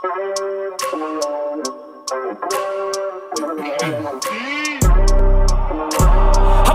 I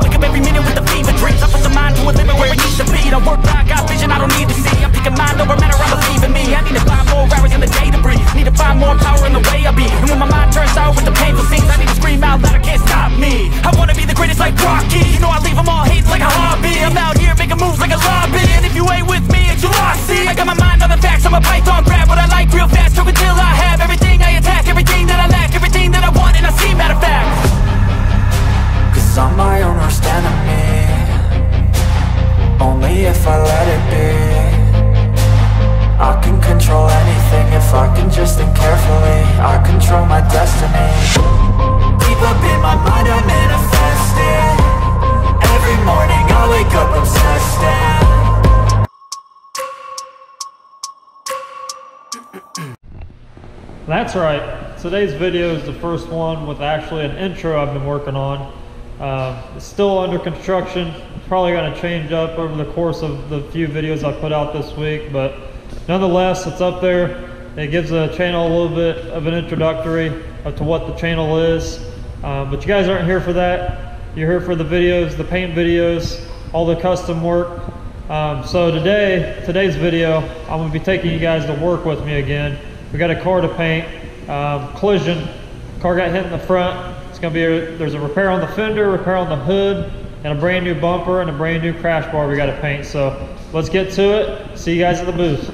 wake up every minute with a fever dreams. I mind a limit where it needs to be. I work blind, got vision I don't need to see. I'm picking mind over matter, I believe in me. I need to find more hours in the day to breathe. Need to find more power in the way I be. And when my mind turns out with the painful scenes, I need to scream out loud, I can't stop me. I wanna be the greatest like Rocky. You know I leave them all hating like a hobby. I'm out here making moves like a lobby. And if you ain't with me, it's your loss. See, I got my mind on the facts. I'm a python, grab what I like real fast. Choke until I have everything I attack, everything that I lack, everything that I want, and I see matter of fact. Cause I'm my own worst enemy Only if I let it be I can control anything if I can just think carefully I control my destiny Deep up in my mind I manifest it Every morning I wake up obsessed and That's right. Today's video is the first one with actually an intro I've been working on. Uh, it's still under construction. Probably going to change up over the course of the few videos I put out this week, but nonetheless, it's up there. It gives the channel a little bit of an introductory to what the channel is. Uh, but you guys aren't here for that. You're here for the videos, the paint videos, all the custom work. Um, so today, today's video, I'm going to be taking you guys to work with me again. We got a car to paint, um, collision. Car got hit in the front. It's going to be a, there's a repair on the fender, repair on the hood, and a brand new bumper and a brand new crash bar we got to paint. So let's get to it. See you guys at the booth.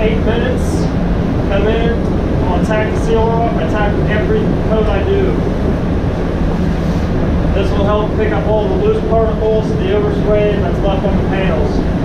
eight minutes, come in, I'll attack the sealer off, I attack every coat I do. This will help pick up all the loose particles, the overspray that's left on the panels.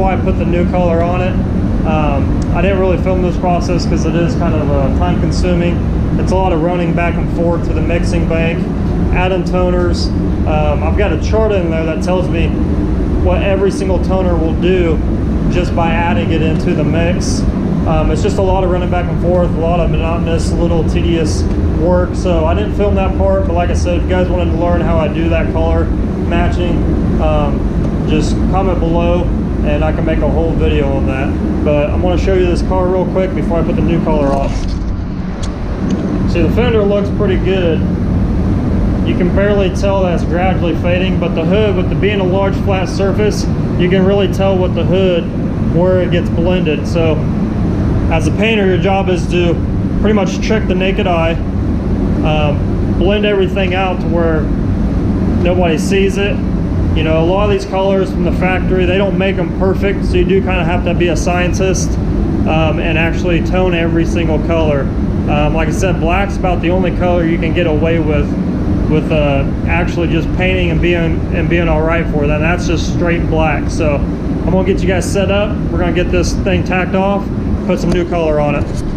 Before I put the new color on it. Um, I didn't really film this process because it is kind of uh, time consuming. It's a lot of running back and forth to the mixing bank, adding toners. Um, I've got a chart in there that tells me what every single toner will do just by adding it into the mix. Um, it's just a lot of running back and forth, a lot of monotonous, little tedious work. So I didn't film that part, but like I said, if you guys wanted to learn how I do that color matching, um, just comment below and I can make a whole video on that. But I'm going to show you this car real quick before I put the new color on. See, the fender looks pretty good. You can barely tell that's gradually fading, but the hood, with the being a large flat surface, you can really tell with the hood where it gets blended. So as a painter, your job is to pretty much trick the naked eye, um, blend everything out to where nobody sees it, you know, a lot of these colors from the factory, they don't make them perfect, so you do kind of have to be a scientist um, and actually tone every single color. Um, like I said, black's about the only color you can get away with with uh, actually just painting and being and being all right for that. That's just straight black. So I'm gonna get you guys set up. We're gonna get this thing tacked off, put some new color on it.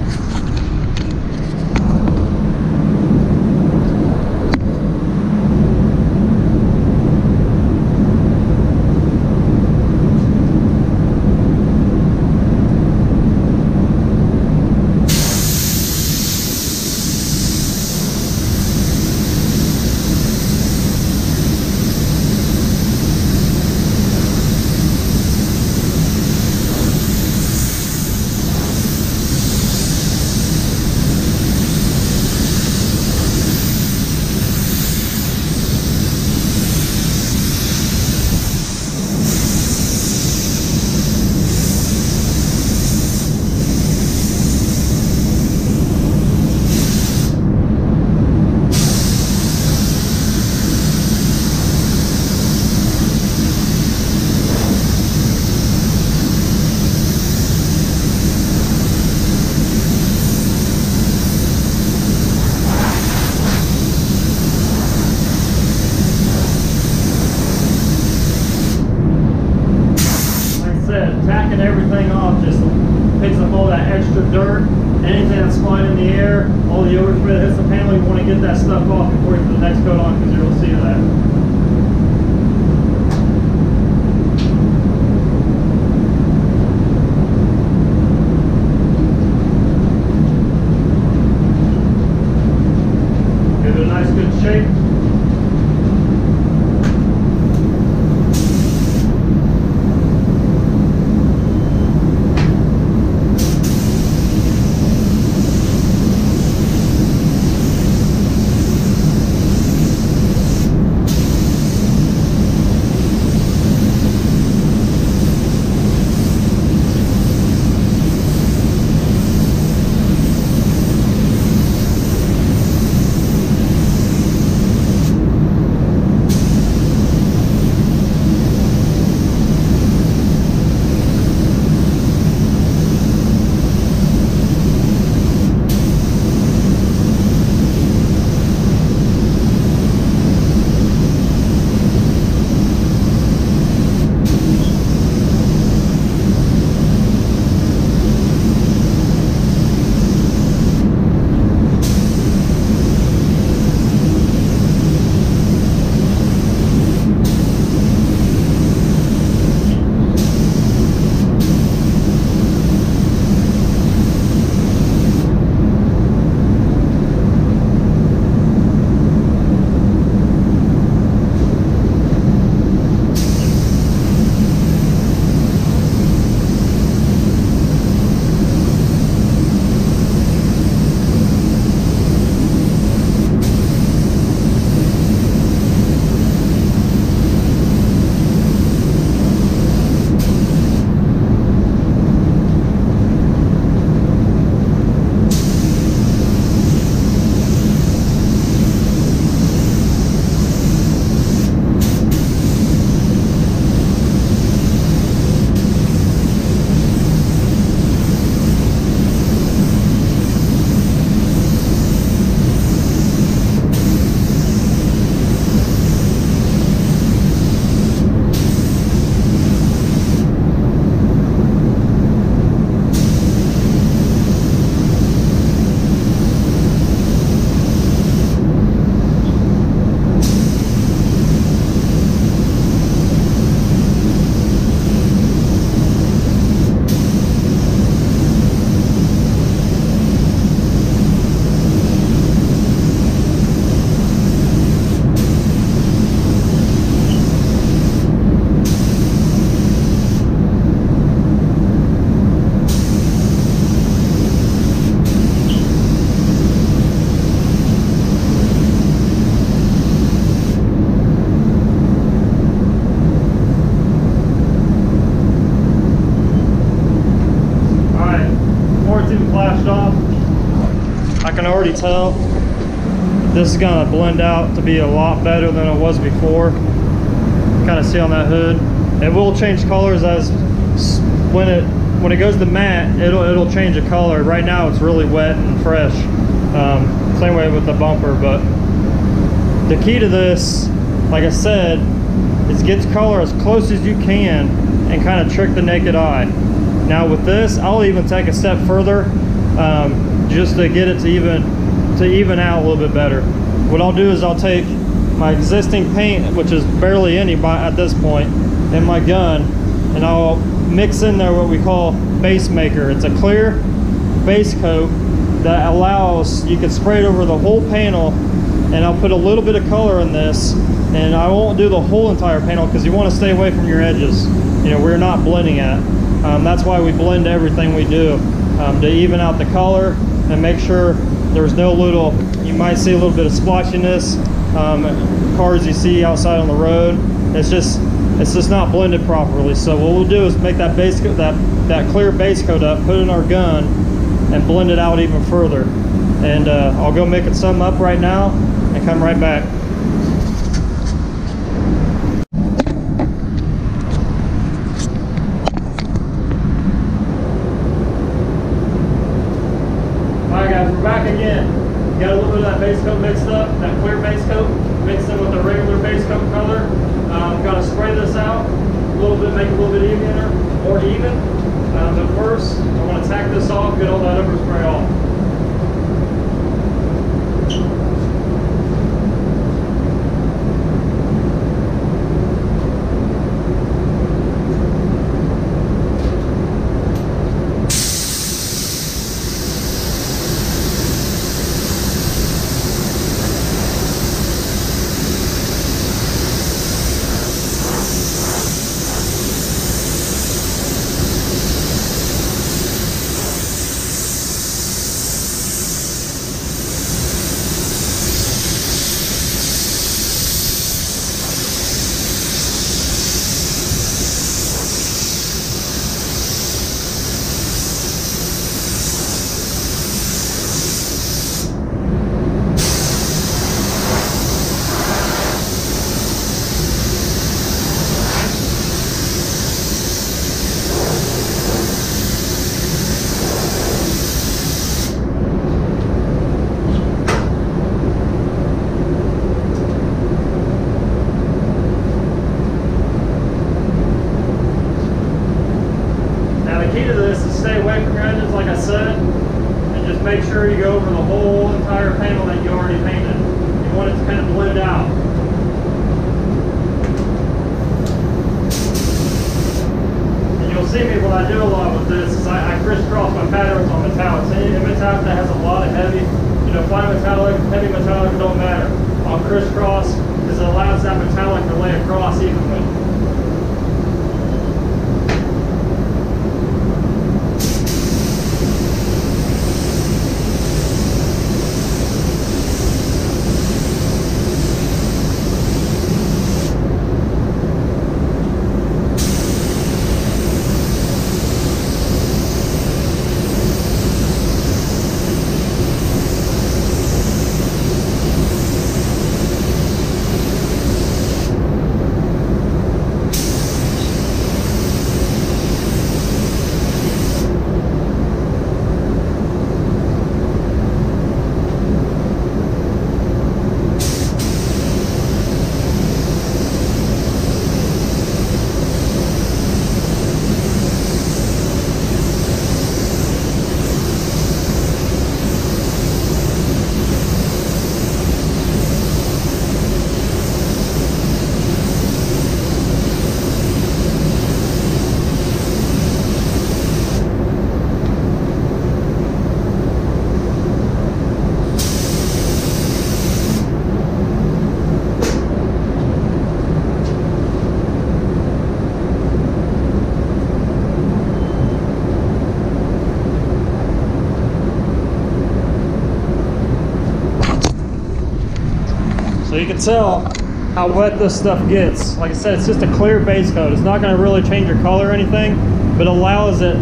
anything that's flying in the air, all the overspray that hits the panel, you want to get that stuff off before you put the next coat on because you'll see that. Give it a tell this is gonna blend out to be a lot better than it was before. Kind of see on that hood. It will change colors as when it when it goes to matte, it'll it'll change a color. Right now it's really wet and fresh. Um, same way with the bumper, but the key to this, like I said, is get the color as close as you can and kind of trick the naked eye. Now with this, I'll even take a step further um, just to get it to even to even out a little bit better. What I'll do is I'll take my existing paint, which is barely any by, at this point, and my gun, and I'll mix in there what we call base maker. It's a clear base coat that allows you can spray it over the whole panel and I'll put a little bit of color in this and I won't do the whole entire panel because you want to stay away from your edges you know we're not blending at um, that's why we blend everything we do um, to even out the color and make sure there's no little you might see a little bit of splotchiness um, cars you see outside on the road. It's just it's just not blended properly. So what we'll do is make that base that that clear base coat up put in our gun and blend it out even further. And uh, I'll go make it some up right now and come right back. Alright guys, we're back again. Got a little bit of that base coat mixed up, that clear base coat, mixed in with the regular base coat color. Um, gotta spray this out a little bit, make it a little bit evener, more even. Uh, but first, I want to tack this off, get all that overspray off. Now the key to this is stay away from your edges, like I said, and just make sure you go over the whole entire panel that you already painted. You want it to kind of blend out. And you'll see me, what I do a lot with this is I, I crisscross my patterns on metallics. Any metallic that has a lot of heavy, you know, fine metallic, heavy metallic, don't matter. I'll crisscross because it allows that metallic to lay across evenly. You can tell how wet this stuff gets. Like I said, it's just a clear base coat. It's not gonna really change your color or anything, but allows it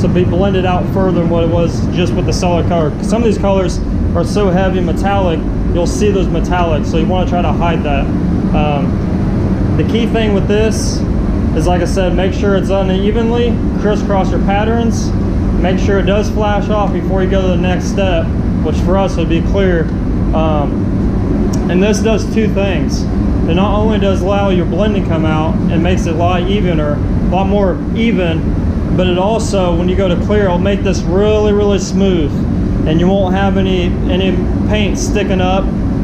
to be blended out further than what it was just with the solid color. Some of these colors are so heavy metallic, you'll see those metallics, so you wanna try to hide that. Um, the key thing with this is, like I said, make sure it's unevenly, crisscross your patterns, make sure it does flash off before you go to the next step, which for us would be clear. Um, and this does two things. It not only does allow your blending come out and makes it a lot evener, a lot more even, but it also, when you go to clear, it'll make this really, really smooth. And you won't have any, any paint sticking up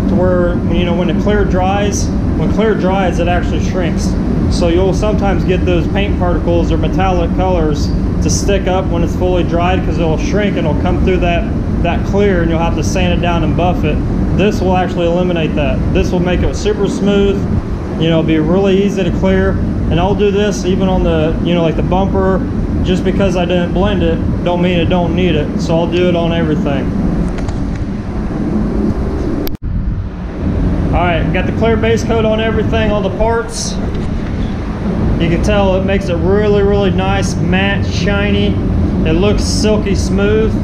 to where, you know, when the clear dries, when clear dries, it actually shrinks. So you'll sometimes get those paint particles or metallic colors to stick up when it's fully dried because it'll shrink and it'll come through that, that clear and you'll have to sand it down and buff it. This will actually eliminate that. This will make it super smooth, you know, be really easy to clear. And I'll do this even on the, you know, like the bumper, just because I didn't blend it, don't mean it don't need it. So I'll do it on everything. All right, got the clear base coat on everything, all the parts. You can tell it makes it really, really nice, matte, shiny. It looks silky smooth,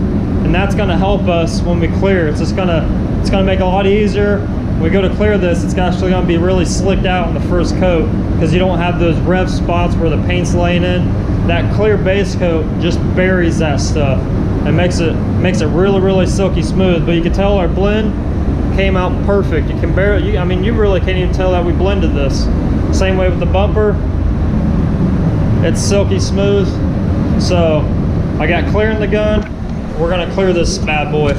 and that's gonna help us when we clear. It's just gonna, it's gonna make it a lot easier. When we go to clear this, it's actually gonna be really slicked out in the first coat because you don't have those rev spots where the paint's laying in. That clear base coat just buries that stuff and makes it makes it really, really silky smooth. But you can tell our blend came out perfect. You can barely, you, I mean, you really can't even tell that we blended this. Same way with the bumper. It's silky smooth. So I got clearing the gun. We're gonna clear this bad boy.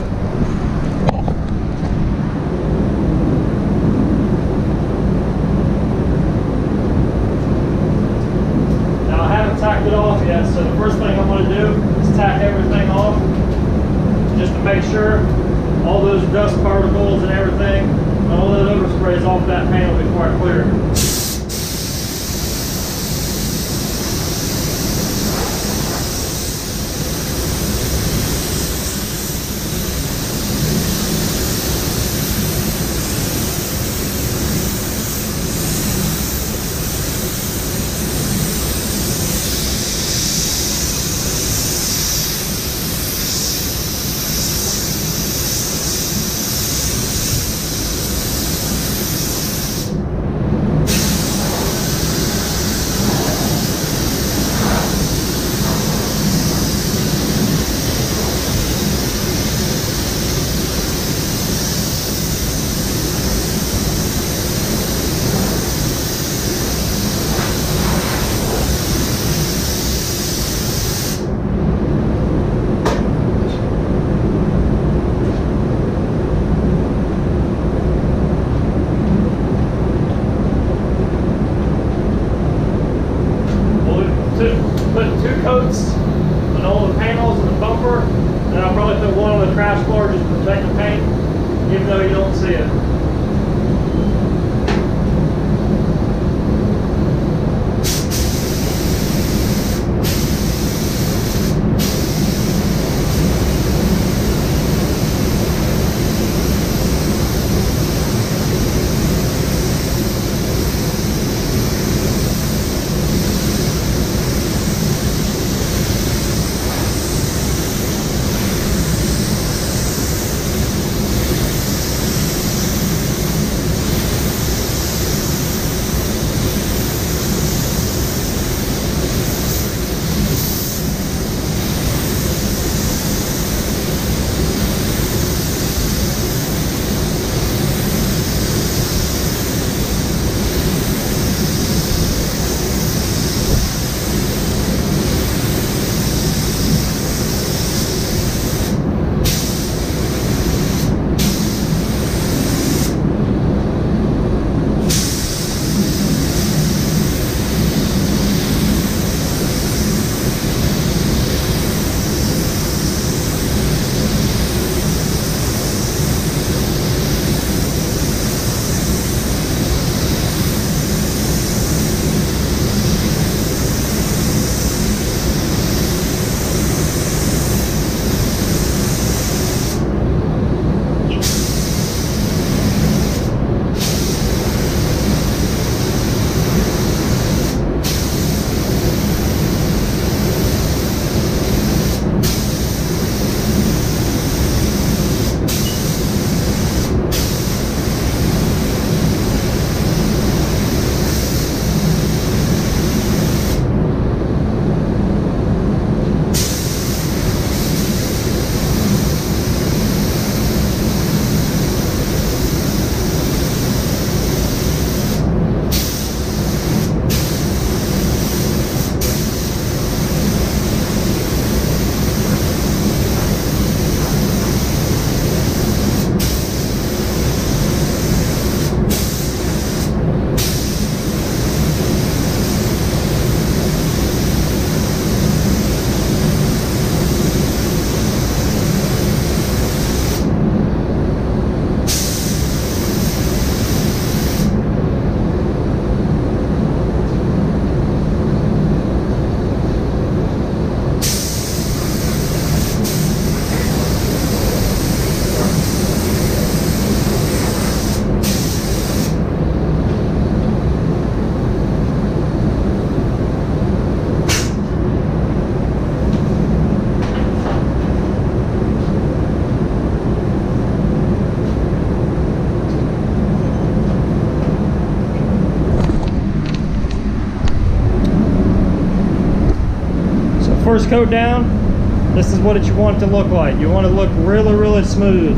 First coat down, this is what you want to look like. You want to look really, really smooth.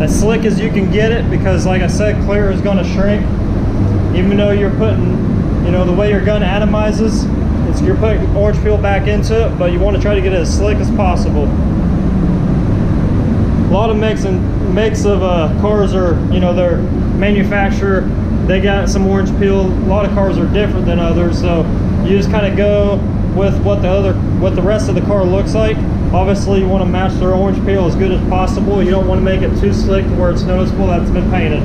As slick as you can get it because like I said, clear is gonna shrink. Even though you're putting, you know, the way your gun atomizes, it's you're putting orange peel back into it, but you want to try to get it as slick as possible. A lot of makes and makes of uh, cars are, you know, their manufacturer, they got some orange peel. A lot of cars are different than others, so you just kind of go with what the other, what the rest of the car looks like. Obviously, you want to match their orange peel as good as possible. You don't want to make it too slick where it's noticeable that's been painted.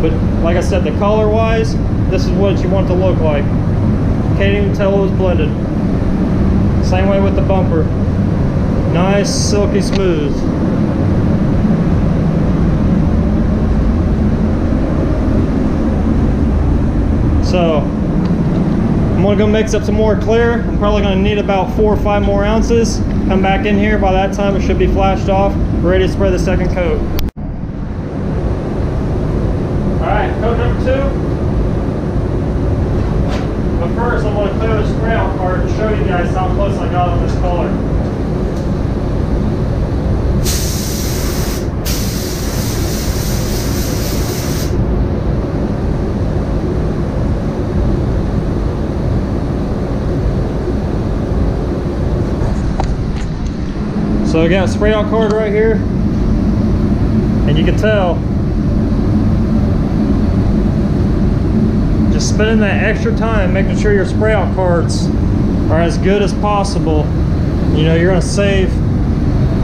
But like I said, the color-wise, this is what you want to look like. Can't even tell it was blended. Same way with the bumper. Nice, silky smooth. So, I'm gonna go mix up some more clear. I'm probably gonna need about four or five more ounces. Come back in here, by that time it should be flashed off, ready to spray the second coat. All right, coat number two. But first, I'm to clear the spray out card and show you guys how close I got on this color. So I got a spray out card right here, and you can tell. Just spending that extra time making sure your spray out cards are as good as possible. You know you're gonna save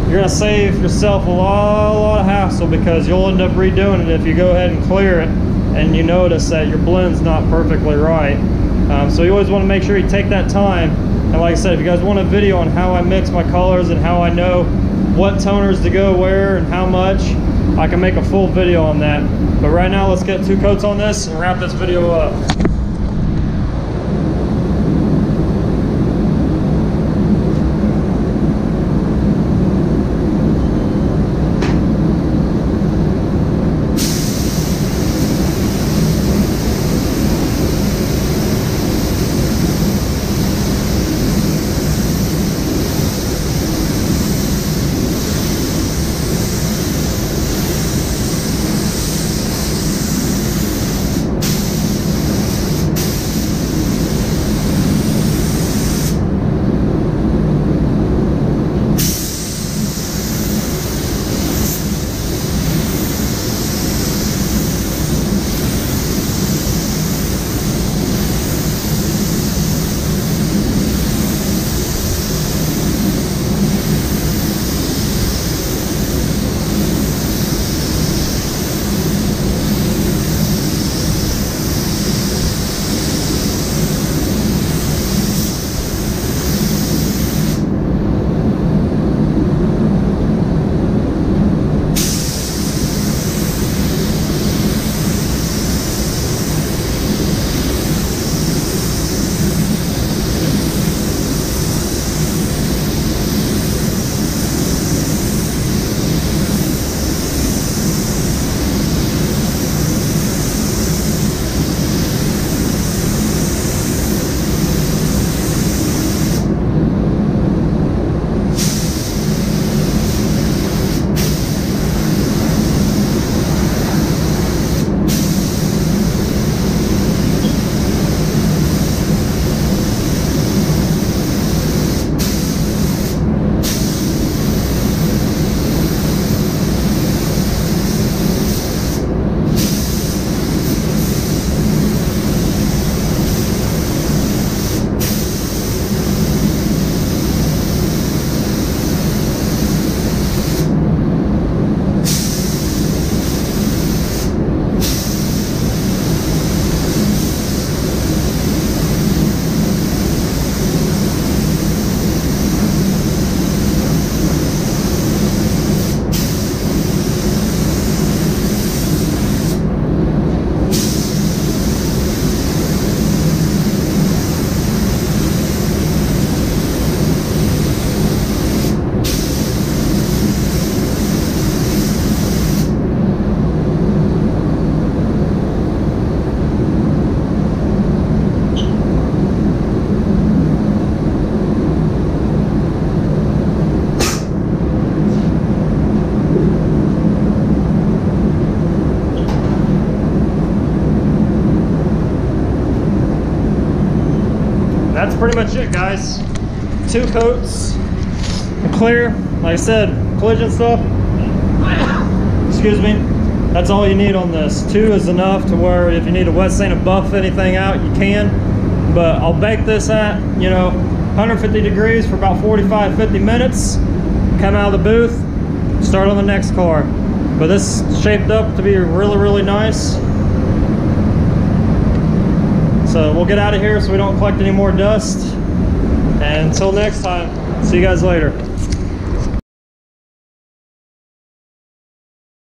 you're gonna save yourself a lot, a lot of hassle because you'll end up redoing it if you go ahead and clear it and you notice that your blend's not perfectly right. Um, so you always want to make sure you take that time and like I said if you guys want a video on how I mix my colors and how I know what toners to go where and how much I can make a full video on that. But right now let's get two coats on this and wrap this video up guys. Two coats, clear. Like I said, collision stuff. Excuse me. That's all you need on this. Two is enough to where if you need to wet stain and buff anything out, you can. But I'll bake this at, you know, 150 degrees for about 45, 50 minutes. Come out of the booth, start on the next car. But this shaped up to be really, really nice. So we'll get out of here so we don't collect any more dust. And until next time, see you guys later.